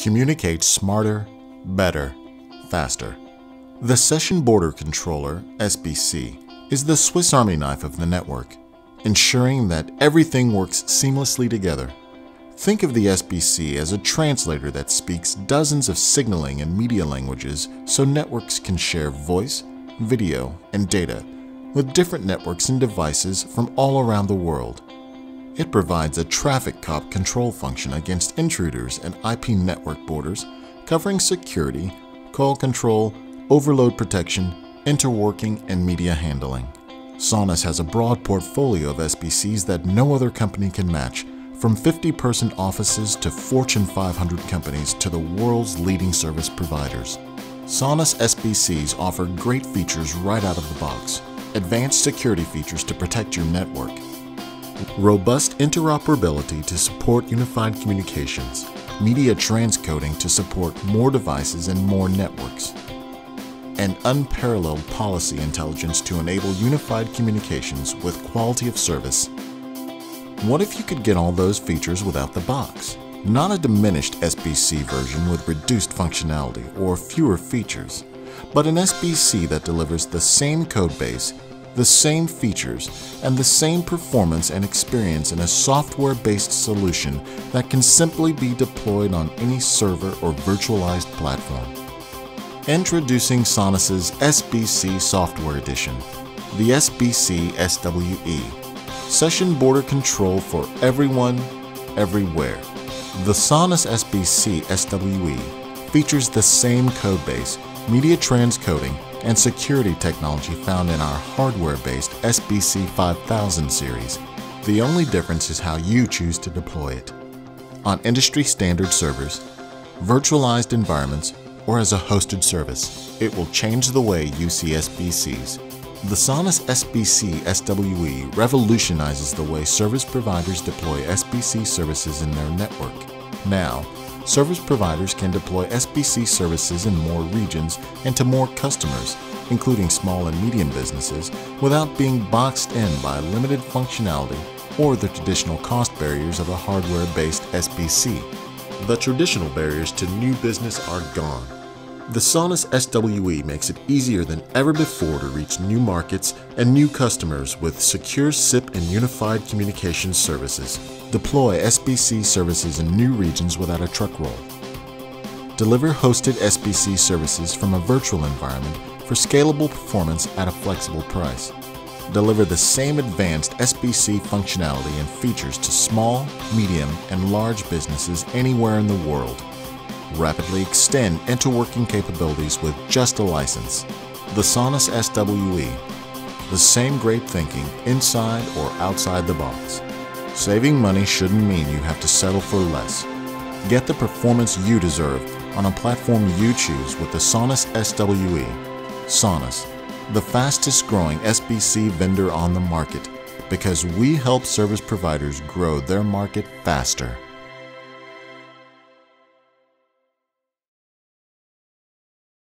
Communicate smarter, better, faster. The Session Border Controller, SBC, is the Swiss Army knife of the network, ensuring that everything works seamlessly together. Think of the SBC as a translator that speaks dozens of signaling and media languages so networks can share voice, video, and data with different networks and devices from all around the world. It provides a traffic cop control function against intruders and IP network borders, covering security, call control, overload protection, interworking, and media handling. Sonus has a broad portfolio of SBCs that no other company can match, from 50-person offices to Fortune 500 companies to the world's leading service providers. Sonus SBCs offer great features right out of the box, advanced security features to protect your network, robust interoperability to support unified communications, media transcoding to support more devices and more networks, and unparalleled policy intelligence to enable unified communications with quality of service. What if you could get all those features without the box? Not a diminished SBC version with reduced functionality or fewer features, but an SBC that delivers the same codebase, the same features, and the same performance and experience in a software-based solution that can simply be deployed on any server or virtualized platform. Introducing Sonus's SBC Software Edition, the SBC SWE, Session Border Control for everyone, everywhere. The Sonus SBC SWE features the same codebase, media transcoding, and security technology found in our hardware-based SBC 5000 series. The only difference is how you choose to deploy it. On industry-standard servers, virtualized environments, or as a hosted service, it will change the way you see SBCs. The Sonus SBC SWE revolutionizes the way service providers deploy SBC services in their network. Now, service providers can deploy SBC services in more regions and to more customers, including small and medium businesses, without being boxed in by limited functionality or the traditional cost barriers of a hardware-based SBC. The traditional barriers to new business are gone. The Sonus SWE makes it easier than ever before to reach new markets and new customers with secure SIP and unified communications services. Deploy SBC services in new regions without a truck roll. Deliver hosted SBC services from a virtual environment for scalable performance at a flexible price. Deliver the same advanced SBC functionality and features to small, medium, and large businesses anywhere in the world rapidly extend interworking capabilities with just a license. The Sonus SWE, the same great thinking inside or outside the box. Saving money shouldn't mean you have to settle for less. Get the performance you deserve on a platform you choose with the Sonus SWE. Sonus, the fastest growing SBC vendor on the market because we help service providers grow their market faster.